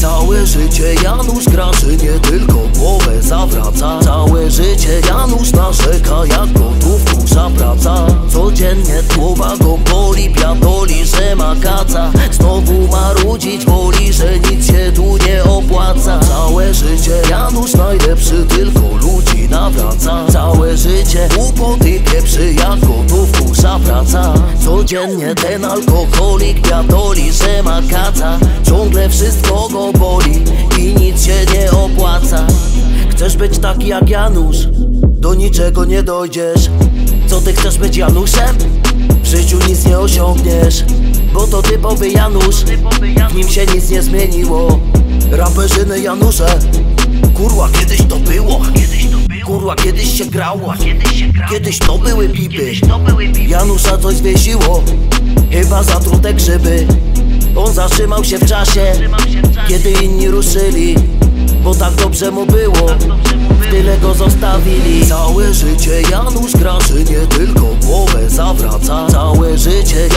Całe życie Janusz graczy nie tylko głowę zawrócił praca Codziennie ten alkoholik piatoli, że ma kaca. Ciągle wszystko go boli i nic się nie opłaca. Chcesz być taki jak Janusz, do niczego nie dojdziesz. Co ty chcesz być Januszem? W życiu nic nie osiągniesz Bo to typowy Janusz, w nim się nic nie zmieniło Raperzyny Janusze, kurwa kiedyś to było. Kurwa kiedyś się grało, kiedyś to były pipy Janusza coś zwiesiło, chyba zatrute grzyby. On zatrzymał się w czasie, kiedy inni ruszyli. Bo tak dobrze mu było, tyle go zostawili. Całe życie Janusz graczy nie tylko głowę zawraca. Całe życie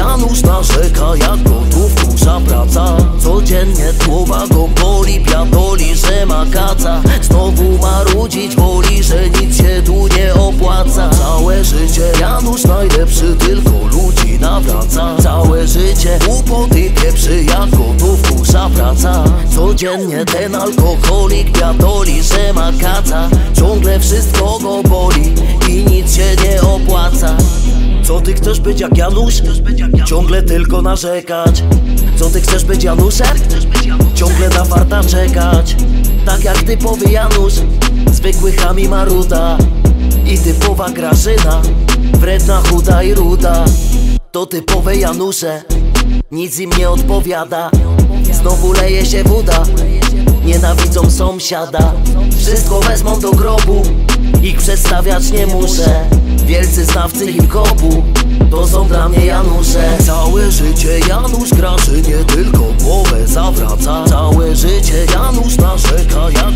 kaca Znowu marudzić woli, że nic się tu nie opłaca. Całe życie Janusz najlepszy tylko ludzi nawraca. Całe życie głupoty pieprzy jak gotówką praca Codziennie ten alkoholik piatoli, że ma kaca. Ciągle wszystko go boli i nic się nie Co ty chcesz być jak Janusz? Ciągle tylko narzekać. Co ty chcesz być Januszem? Ciągle na farta czekać. Tak jak typowy Janusz. Zwykły chami maruda I typowa Grażyna. Wredna, chuda i ruda. To typowe Janusze. Nic im nie odpowiada. Znowu leje się woda. Nienawidzą sąsiada. Wszystko wezmą do grobu ich przedstawiać nie muszę. Wielcy znawcy hip-hopu To są dla mnie Janusze. Całe życie Janusz kraszy Nie tylko głowę zawraca. Całe życie Janusz narzeka Janusz